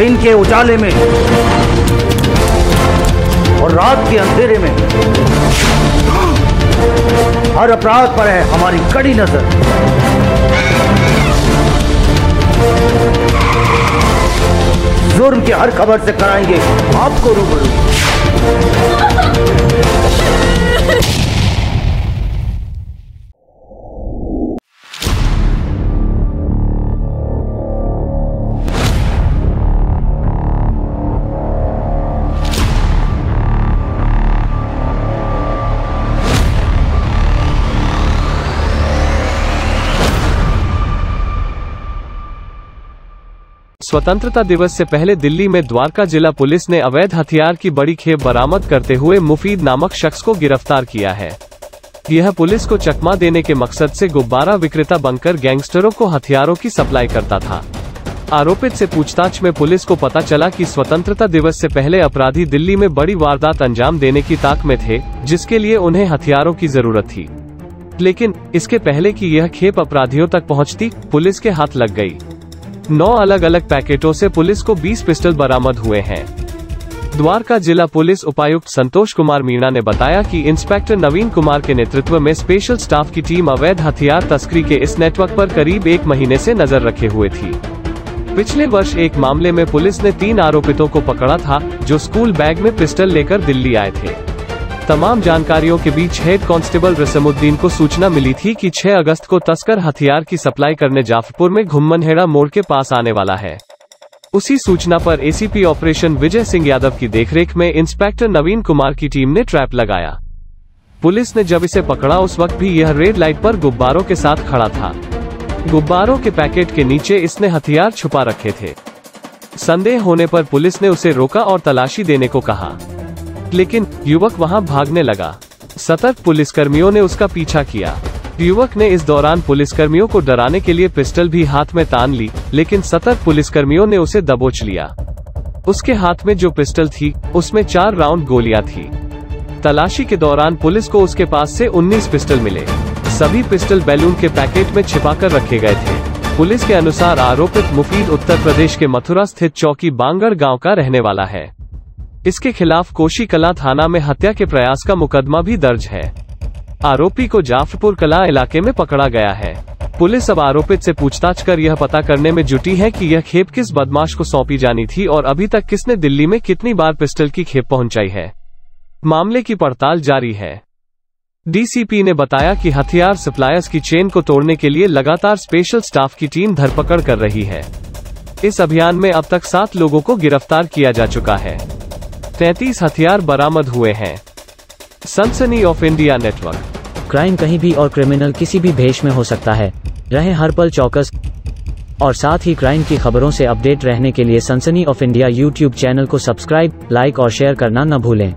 दिन के उजाले में और रात के अंधेरे में। हर अपराध पर है हमारी कड़ी नज़र। जुर्म की हर खबर से कराएँगे आपको रूबरू। स्वतंत्रता दिवस से पहले दिल्ली में द्वारका जिला पुलिस ने अवैध हथियार की बड़ी खेप बरामद करते हुए मुफीद नामक शख्स को गिरफ़्तार किया है। यह पुलिस को चकमा देने के मकसद से गुब्बारा विक्रेता बनकर गैंगस्टरों को हथियारों की सप्लाई करता था। आरोपित से पूछताछ में पुलिस को पता चला कि स्वतंत्रता दिवस से पहले अपराधी दिल्ली में बड़ी वारदात अंजाम देने की ताक में थे, जिसके लिए उन्हें हथियारों की ज़रूरत थी। लेकिन, इसके पहले कि यह खेप अपराधियों तक पहुँचती, पुलिस के हाथ लग गई। नौ अलग अलग पैकेटों से पुलिस को 20 पिस्टल बरामद हुए हैं। द्वारका जिला पुलिस उपायुक्त संतोष कुमार मीणा ने बताया कि इंस्पेक्टर नवीन कुमार के नेतृत्व में स्पेशल स्टाफ की टीम अवैध हथियार तस्करी के इस नेटवर्क पर करीब एक महीने से नज़र रखे हुए थी। पिछले वर्ष एक मामले में पुलिस ने तीन आरोपितों को पकड़ा था, जो स्कूल बैग में पिस्टल लेकर दिल्ली आए थे। तमाम जानकारियों के बीच हेड कांस्टेबल रसमुद्दीन को सूचना मिली थी कि 6 अगस्त को तस्कर हथियार की सप्लाई करने जाफरपुर में घुम्मनहेड़ा मोड़ के पास आने वाला है। उसी सूचना पर एसीपी ऑपरेशन विजय सिंह यादव की देखरेख में इंस्पेक्टर नवीन कुमार की टीम ने ट्रैप लगाया। पुलिस ने जब इसे पकड़ा, उस वक्त भी यह रेड लाइट पर गुब्बारों के साथ खड़ा था। गुब्बारों के पैकेट के नीचे इसने हथियार छुपा रखे थे। संदेह होने पर पुलिस ने उसे रोका और तलाशी देने को कहा। लेकिन युवक वहाँ भागने लगा। सतर्क पुलिसकर्मियों ने उसका पीछा किया। युवक ने इस दौरान पुलिसकर्मियों को डराने के लिए पिस्टल भी हाथ में तान ली, लेकिन सतर्क पुलिसकर्मियों ने उसे दबोच लिया। उसके हाथ में जो पिस्टल थी, उसमें चार राउंड गोलियाँ थी। तलाशी के दौरान पुलिस को उसके पास से 19 पिस्टल मिले। सभी पिस्टल बैलून के पैकेट में छिपाकर रखे गए थे। पुलिस के अनुसार आरोपित मुफीद उत्तर प्रदेश के मथुरा स्थित चौकी बांगड़ गाँव का रहने वाला है। इसके खिलाफ कोशी कला थाना में हत्या के प्रयास का मुकदमा भी दर्ज है। आरोपी को जाफरपुर कला इलाके में पकड़ा गया है। पुलिस अब आरोपित से पूछताछ कर यह पता करने में जुटी है कि यह खेप किस बदमाश को सौंपी जानी थी और अभी तक किसने दिल्ली में कितनी बार पिस्टल की खेप पहुंचाई है। मामले की पड़ताल जारी है। डीसीपी ने बताया कि हथियार सप्लायर्स की चेन को तोड़ने के लिए लगातार स्पेशल स्टाफ की टीम धरपकड़ कर रही है। इस अभियान में अब तक सात लोगों को गिरफ़्तार किया जा चुका है। तैतीस हथियार बरामद हुए हैं। सनसनी ऑफ़ इंडिया नेटवर्क क्राइम कहीं भी और क्रिमिनल किसी भी भेष में हो सकता है। रहे हर पल चौकस और साथ ही क्राइम की खबरों से अपडेट रहने के लिए सनसनी ऑफ़ इंडिया यूट्यूब चैनल को सब्सक्राइब लाइक और शेयर करना न भूलें।